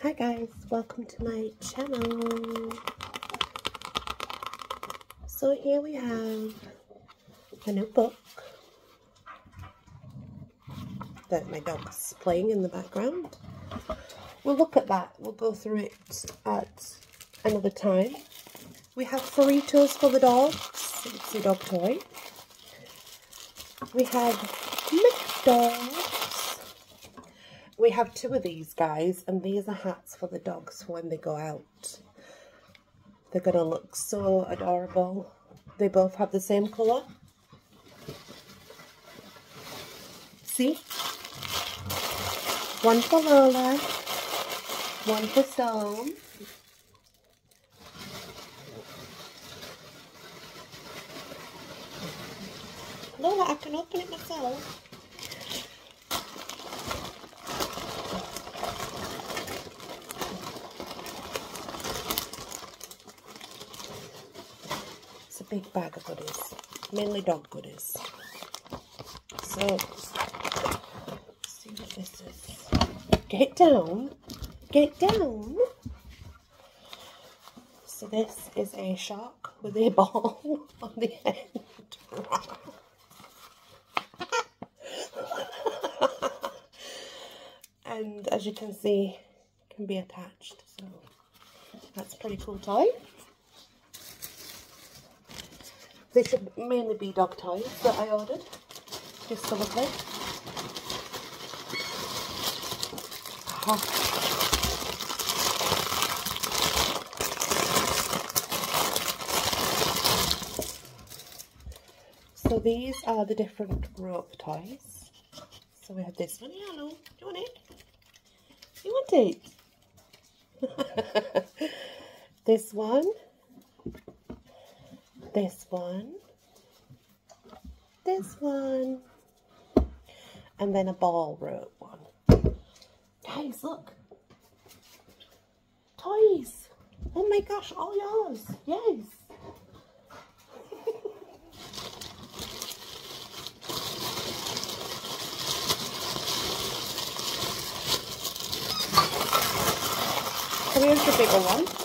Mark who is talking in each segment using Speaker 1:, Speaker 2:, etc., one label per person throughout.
Speaker 1: Hi guys, welcome to my channel. So here we have a new book that my dog's playing in the background. We'll look at that, we'll go through it at another time. We have Burritos for the dogs, it's a dog toy. We have McDonald's. We have two of these guys, and these are hats for the dogs when they go out. They're going to look so adorable. They both have the same colour. See? One for Lola, one for Stone. Lola, I can open it myself. Big bag of goodies, mainly dog goodies. So, see what this is. Get down, get down. So this is a shark with a ball on the end. and as you can see, can be attached. So that's a pretty cool toy. They should mainly be dog toys that I ordered. Just some of them. Uh-huh. So these are the different rope toys. So we have this one. Hello, do you want it? You want it? this one. This one. This one. And then a ball rope one. Guys, look. Toys. Oh my gosh, all yours. Yes. Here's the bigger one.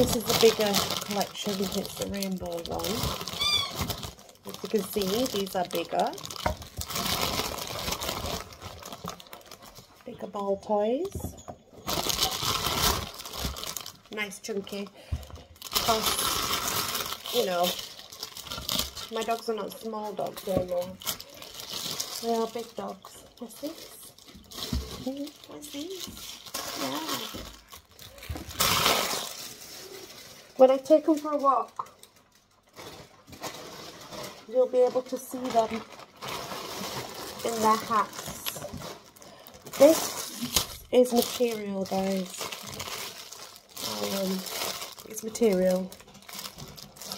Speaker 1: This is the bigger collection, it's the rainbow one. As you can see, these are bigger. Bigger ball toys. Nice chunky. You know, my dogs are not small dogs anymore. They are big dogs. What's this? Hmm, what's this? Yeah. When I take them for a walk, you'll be able to see them in their hats. This is material, guys. Um, it's material,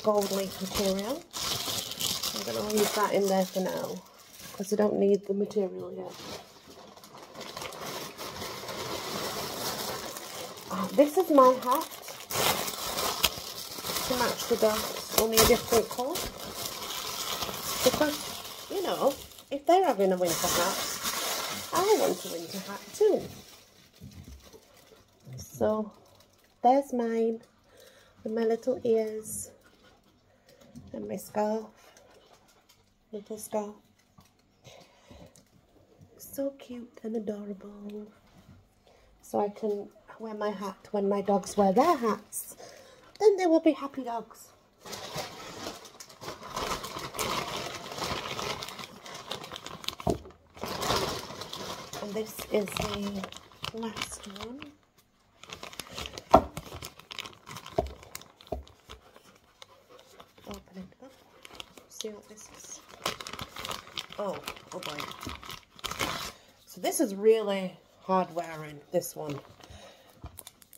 Speaker 1: gold leaf material. I'm going to leave that in there for now because I don't need the material yet. this is my hat to match the dogs, only a different colour. Because, you know, if they're having a winter hat, I want a winter hat too. So, there's mine, with my little ears, and my scarf, little scarf. So cute and adorable. So I can wear my hat when my dogs wear their hats, then they will be happy dogs. And this is the last one. Open it up. See what this is. Oh, oh boy. So this is really hard wearing, this one.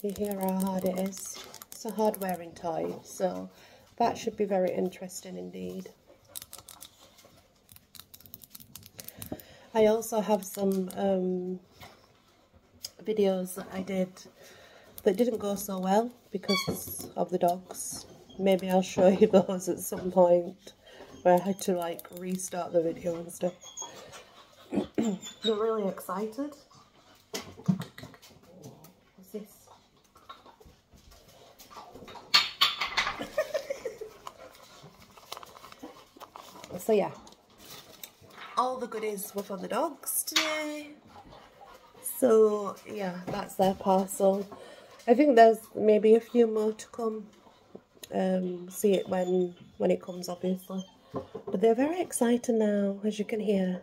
Speaker 1: You hear how hard it is. It's a hard wearing toy, so that should be very interesting indeed. I also have some um, videos that I did that didn't go so well because of the dogs. Maybe I'll show you those at some point where I had to like restart the video and stuff. They're really excited What's this? So yeah, all the goodies were for the dogs today. So yeah, that's their parcel. I think there's maybe a few more to come. Um, see it when when it comes, obviously. But they're very excited now, as you can hear,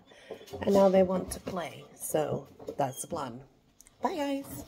Speaker 1: and now they want to play. So that's the plan. Bye, guys.